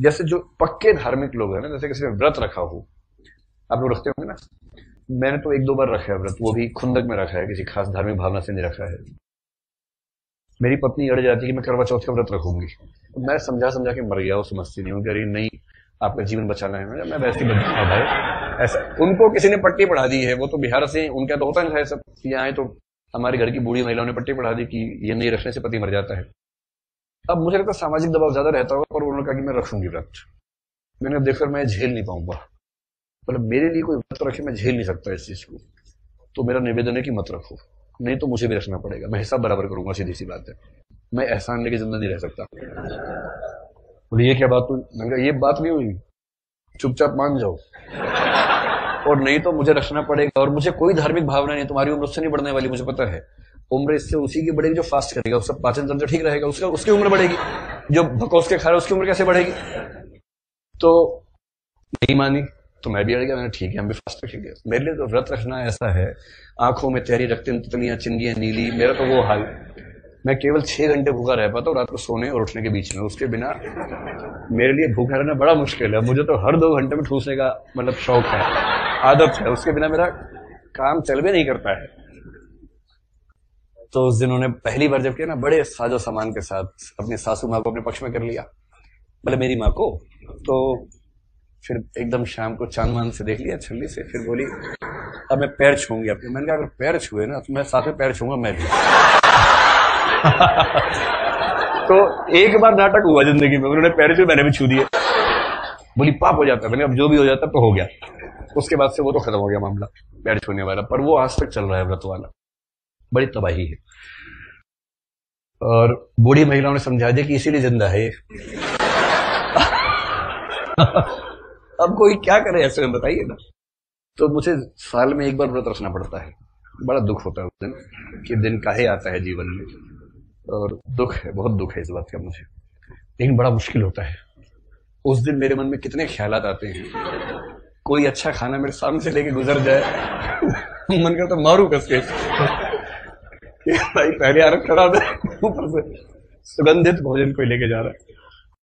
जैसे जो पक्के धार्मिक लोग हैं ना, जैसे किसी ने व्रत रखा हो, आप लोग रखते होंगे ना? मैंने तो एक दो बार रखा है व्रत, वो भी खुंदक में रखा है, किसी खास धार्मिक भावना से नहीं रखा है। मेरी पत्नी अड़ जाती है कि मैं करवा चौथ का व्रत रखूँगी। तो मैं समझा समझा के मर गया, वो समझती नहीं हूँ रही, नहीं, आपका जीवन बचाना है, मैं वैसे ही बचा भाई। ऐसा, उनको किसी ने पट्टी पढ़ा दी है, वो तो बिहार से, उनका तो होता है सब यहाँ तो हमारे घर की बूढ़ी महिलाओं ने पट्टी पढ़ा दी कि ये नहीं रखने से पति मर जाता है। अब मुझे लगता सामाजिक दबाव ज़्यादा रहता होगा, पर उन्होंने कहा कि मैं रखूँगी व्रत मैंने देखकर मैं झेल नहीं पाऊँगा। मतलब मेरे लिए कोई व्रत रखे, मैं झेल नहीं सकता इस चीज़ को। तो मेरा निवेदन है कि मत रखो। नहीं तो मुझे भी रखना पड़ेगा। मैं हिसाब बराबर करूँगा सीधी सी बात है। मैं एहसान लेके ज़िंदा नहीं रह सकता। बोले, ये क्या बात हुई? ये बात नहीं हुई। चुपचाप मान जाओ। और नहीं तो मुझे रखना पड़ेगा। और मुझे कोई धार्मिक भावना नहीं, तुम्हारी उम्र उससे नहीं बढ़ने वाली, मुझे पता है। उम्र इससे उसी की बढ़ेगी जो फास्ट करेगा, उसका पाचन तंत्र ठीक रहेगा, उसका, उसकी उम्र बढ़ेगी। जो भकोस के खा रहा उसकी उम्र कैसे बढ़ेगी? तो नहीं मानी तो मैं भी अड़ गया, मैंने ठीक है, हम भी फास्ट रखेंगे मेरे लिए तो व्रत रखना ऐसा है, आँखों में तैयारी रखते हैं, तितलियाँ चिंगियाँ नीली, मेरा तो वो हाल। मैं केवल छह घंटे भूखा रह पाता हूँ, रात को सोने और उठने के बीच में। उसके बिना मेरे लिए भूखा रहना बड़ा मुश्किल है। मुझे तो हर दो घंटे में ठूसने का मतलब शौक है, आदत है। उसके बिना मेरा काम चल भी नहीं करता है। तो उस दिन उन्होंने पहली बार जब किया ना, बड़े साजो सामान के साथ अपनी सासू माँ को अपने पक्ष में कर लिया। बोले, मेरी माँ को? तो फिर एकदम शाम को चाँद मान से देख लिया, छल्ली से, फिर बोली, अब मैं पैर छूँगी आपके मैंने कहा, अगर पैर छुए ना तो मैं साथ में पैर छूँगा मैं भी। तो एक बार नाटक हुआ ज़िंदगी में, उन्होंने पैर छुए, मैंने भी छू दिए। बोली, पाप हो जाता मैंने अब जो भी हो जाता तो हो गया। उसके बाद से वो तो खत्म हो गया मामला, पैर छूने वाला। पर वो आज तक चल रहा है व्रत वाला। बड़ी तबाही है। और बूढ़ी महिलाओं ने समझा दिया कि इसीलिए ज़िंदा है अब कोई क्या करे ऐसे में बताइए ना। तो मुझे साल में एक बार व्रत रखना पड़ता है। बड़ा दुख होता है उस दिन कि दिन काहे आता है जीवन में। और दुख है, बहुत दुख है इस बात का मुझे। लेकिन बड़ा मुश्किल होता है। उस दिन मेरे मन में कितने ख्याल आते हैं। कोई अच्छा खाना मेरे सामने से लेके गुजर जाए। मन करता मारू कस के भाई पहले आरक करा दे ऊपर से। सुगंधित भोजन कोई लेके जा रहा है।